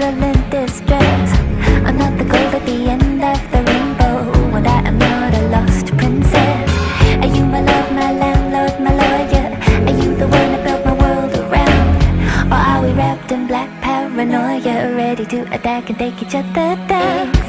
excellent distress I'm not the gold at the end of the rainbow And I am not a lost princess Are you my love, my landlord, my lawyer? Are you the one I built my world around? Or are we wrapped in black paranoia Ready to attack and take each other down?